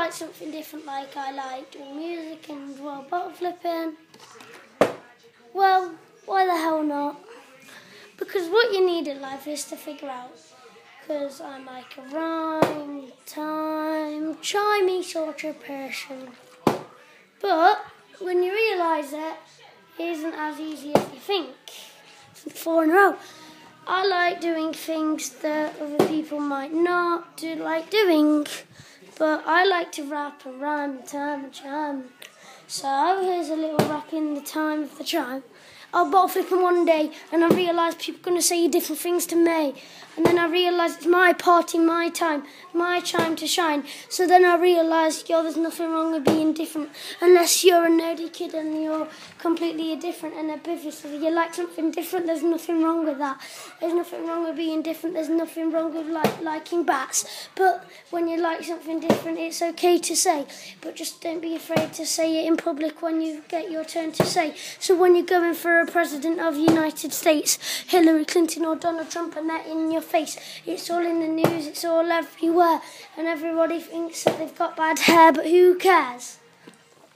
like something different, like I like doing music and well, bottle flipping, well, why the hell not? Because what you need in life is to figure out. Because I'm like a rhyme, time, chimey sort of person. But when you realise it, it isn't as easy as you think. Four in a row. I like doing things that other people might not do like doing, but I like to rap and rhyme and time and chime. So here's a little rap in the time of the chime. I'll bottle flipping one day, and I realise people are going to say different things to me. And then I realise it's my party, my time, my time to shine. So then I realise, yo, there's nothing wrong with being different, unless you're a nerdy kid and you're completely different and oblivious. You like something different, there's nothing wrong with that. There's nothing wrong with being different. There's nothing wrong with like liking bats. But when you like something different, it's okay to say. But just don't be afraid to say it in public when you get your turn to say. So when you're going for a president of the United States, Hillary Clinton or Donald Trump, and that in your face. It's all in the news, it's all everywhere, and everybody thinks that they've got bad hair, but who cares?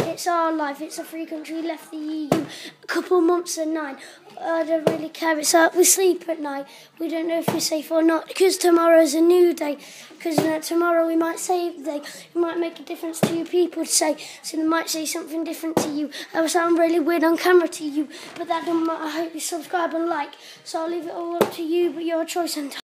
It's our life, it's a free country, left the EU a couple months and nine. I don't really care, it's like we sleep at night. We don't know if we're safe or not, because tomorrow's a new day. Because you know, tomorrow we might save the day, it might make a difference to you people to say, so they might say something different to you. I will sound really weird on camera to you, but that don't matter. I hope you subscribe and like. So I'll leave it all up to you, but your choice and